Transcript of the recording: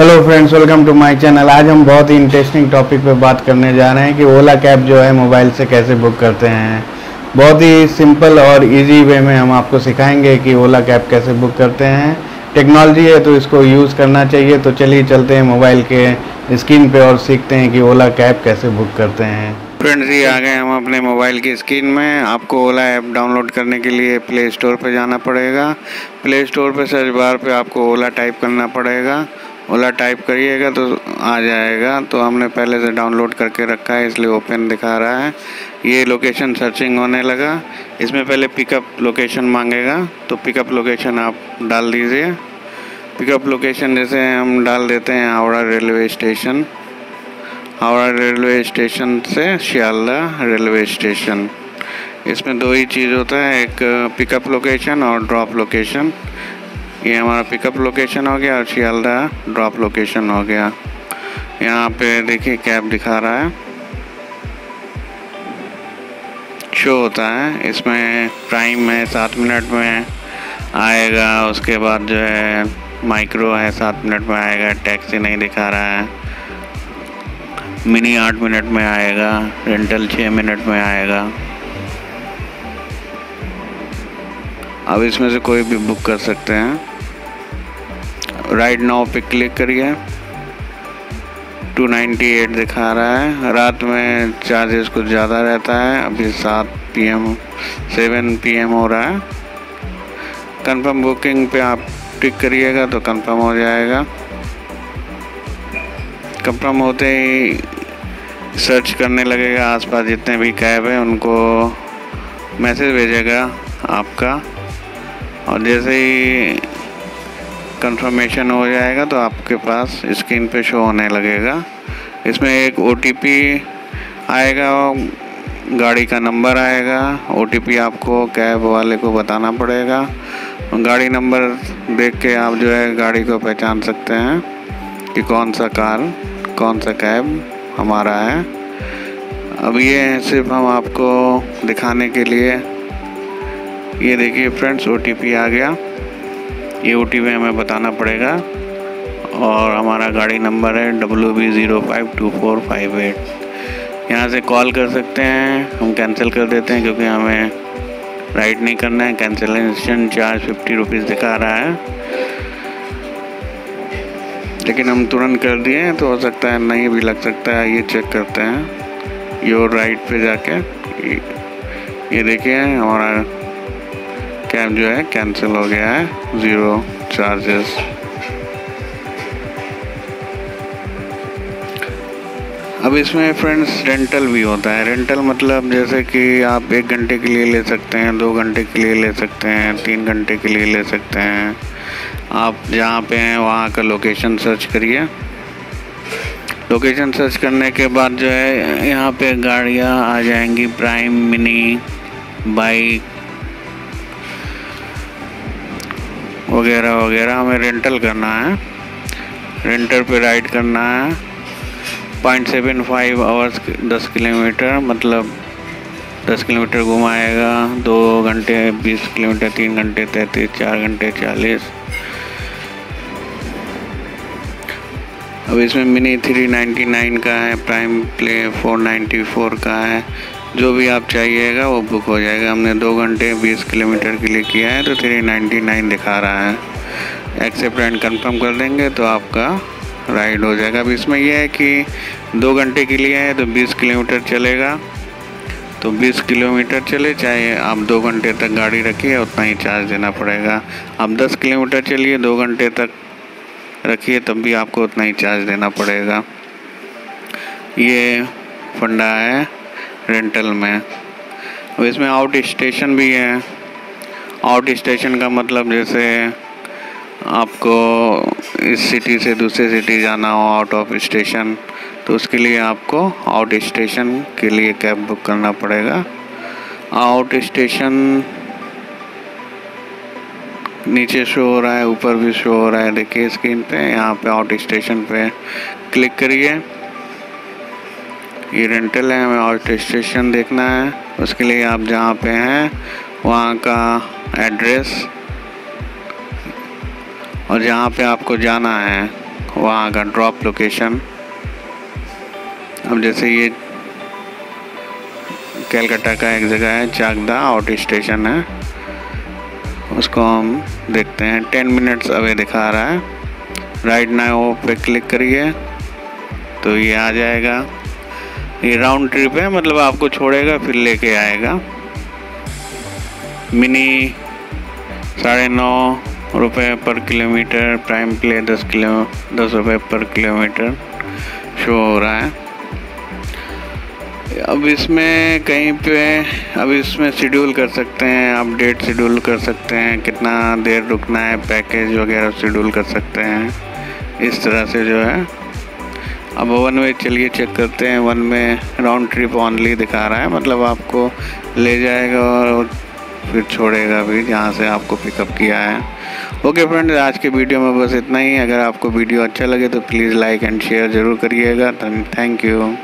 Hello friends welcome to my channel आज हम बहुत ही इंटरेस्टिंग टॉपिक पे बात करने जा रहे हैं कि ओला कैब जो है मोबाइल से कैसे बुक करते हैं। बहुत ही सिंपल और इजी वे में हम आपको सिखाएँगे कि ओला कैब कैसे बुक करते हैं। टेक्नोलॉजी है तो इसको यूज़ करना चाहिए तो चलिए चलते हैं मोबाइल के स्क्रीन पे और सीखते हैं कि ओला कैब कैसे बुक करते हैं। फ्रेंड्स ये आ गए हम अपने मोबाइल की स्क्रीन में। आपको ओला ऐप डाउनलोड करने के लिए प्ले स्टोर पर जाना पड़ेगा। प्ले स्टोर पर सर्च बार पे आपको ओला टाइप करना पड़ेगा। ओला टाइप करिएगा तो आ जाएगा। तो हमने पहले से डाउनलोड करके रखा है, इसलिए ओपन दिखा रहा है। ये लोकेशन सर्चिंग होने लगा। इसमें पहले पिकअप लोकेशन मांगेगा। तो पिकअप लोकेशन आप डाल दीजिए। पिकअप लोकेशन जैसे हम डाल देते हैं Howrah railway station. Howrah railway station से शियालदा रेलवे स्टेशन। इसमें दो ही चीज़ होता है, एक पिकअप लोकेशन और ड्रॉप लोकेशन ये हमारा पिकअप लोकेशन हो गया और शियालदा ड्रॉप लोकेशन हो गया। यहाँ पे देखिए कैब दिखा रहा है। शो होता है। इसमें प्राइम है सात मिनट में आएगा, उसके बाद जो है माइक्रो है, सात मिनट में आएगा टैक्सी नहीं दिखा रहा है। मिनी आठ मिनट में आएगा रेंटल छः मिनट में आएगा। अब इसमें से कोई भी बुक कर सकते हैं। राइट नाउ पे क्लिक करिए। 298 दिखा रहा है। रात में चार्जेस कुछ ज़्यादा रहता है। अभी सात P M seven P M हो रहा है। कंफर्म बुकिंग पे आप टिक करिएगा तो कंफर्म हो जाएगा। कंफर्म होते ही सर्च करने लगेगा। आसपास जितने भी कैब हैं, उनको मैसेज भेजेगा आपका। और जैसे ही कंफर्मेशन हो जाएगा तो आपके पास स्क्रीन पे शो होने लगेगा। इसमें एक ओटीपी आएगा, गाड़ी का नंबर आएगा ओटीपी आपको कैब वाले को बताना पड़ेगा। गाड़ी नंबर देख के आप जो है गाड़ी को पहचान सकते हैं कि कौन सा कार, कौन सा कैब हमारा है। अब ये सिर्फ़ हम आपको दिखाने के लिए, ये देखिए फ्रेंड्स ओ आ गया। ये ओ टी हमें बताना पड़ेगा। और हमारा गाड़ी नंबर है W B zero five two four five eight यहाँ से कॉल कर सकते हैं, हम कैंसिल कर देते हैं क्योंकि हमें राइड नहीं करना है। कैंसिलेशन चार्ज फिफ्टी रुपीज़ दिखा रहा है। लेकिन हम तुरंत कर दिए तो हो सकता है नहीं भी लग सकता है। ये चेक करते हैं। योर राइट पे जाके। ये देखिए, हमारा कैब जो है कैंसिल हो गया है ज़ीरो चार्जेस अब इसमें फ्रेंड्स रेंटल भी होता है। रेंटल मतलब जैसे कि आप एक घंटे के लिए ले सकते हैं, दो घंटे के लिए ले सकते हैं, तीन घंटे के लिए ले सकते हैं। आप जहाँ पे हैं, वहाँ का लोकेशन सर्च करिए। लोकेशन सर्च करने के बाद जो है, यहाँ पे गाड़ियाँ आ जाएँगी प्राइम मिनी बाइक वगैरह वगैरह हमें रेंटल करना है। रेंटर पे राइड करना है। पॉइंट सेवन फाइव आवर्स दस किलोमीटर मतलब दस किलोमीटर घुमाएगा, दो घंटे, बीस किलोमीटर, तीन घंटे, तैंतीस, चार घंटे, चालीस। अब इसमें मिनी थ्री नाइन्टी नाइन का है prime play four ninety four का है। जो भी आप चाहिएगा वो बुक हो जाएगा। हमने दो घंटे बीस किलोमीटर के लिए किया है तो थ्री नाइन्टी नाइन दिखा रहा है। एक्सेप्ट एंड कंफर्म कर देंगे तो आपका राइड हो जाएगा। अब इसमें यह है कि दो घंटे के लिए है तो बीस किलोमीटर चलेगा। तो 20 किलोमीटर चले, चाहे आप दो घंटे तक गाड़ी रखिए, उतना ही चार्ज देना पड़ेगा। आप 10 किलोमीटर चलिए, दो घंटे तक रखिए, तब भी आपको उतना ही चार्ज देना पड़ेगा। ये फंडा है। रेंटल में। अब इसमें आउट स्टेशन भी है। आउट स्टेशन का मतलब जैसे आपको इस सिटी से दूसरे सिटी जाना हो आउट ऑफ़ स्टेशन तो उसके लिए आपको आउट स्टेशन के लिए कैब बुक करना पड़ेगा। आउट स्टेशन नीचे शो हो रहा है, ऊपर भी शो हो रहा है। देखिए स्क्रीन पे, यहाँ पे आउट स्टेशन पे क्लिक करिए। ये रेंटल है, हमें आउट स्टेशन देखना है। उसके लिए आप जहाँ पे हैं, वहाँ का एड्रेस और जहाँ पे आपको जाना है, वहाँ का ड्रॉप लोकेशन अब जैसे ये कैलकाटा का एक जगह है चाकदा आउट स्टेशन है। उसको हम देखते हैं। टेन मिनट्स अवे दिखा रहा है। राइट नाउ पे क्लिक करिए तो ये आ जाएगा। ये राउंड ट्रिप है मतलब आपको छोड़ेगा, फिर लेके आएगा। मिनी साढ़े नौ रुपये पर किलोमीटर प्राइम प्ले दस किलो, दस रुपये पर किलोमीटर शो हो रहा है। अब इसमें कहीं पे, अब इसमें शेड्यूल कर सकते हैं अपडेट शेड्यूल कर सकते हैं, कितना देर रुकना है पैकेज वगैरह शेड्यूल कर सकते हैं। इस तरह से जो है अब वन वे चलिए चेक करते हैं वन में राउंड ट्रिप ऑनली दिखा रहा है मतलब आपको ले जाएगा और फिर छोड़ेगा भी जहाँ से आपको पिकअप किया है। ओके फ्रेंड आज के वीडियो में बस इतना ही। अगर आपको वीडियो अच्छा लगे तो प्लीज़ लाइक एंड शेयर ज़रूर करिएगा। Thank you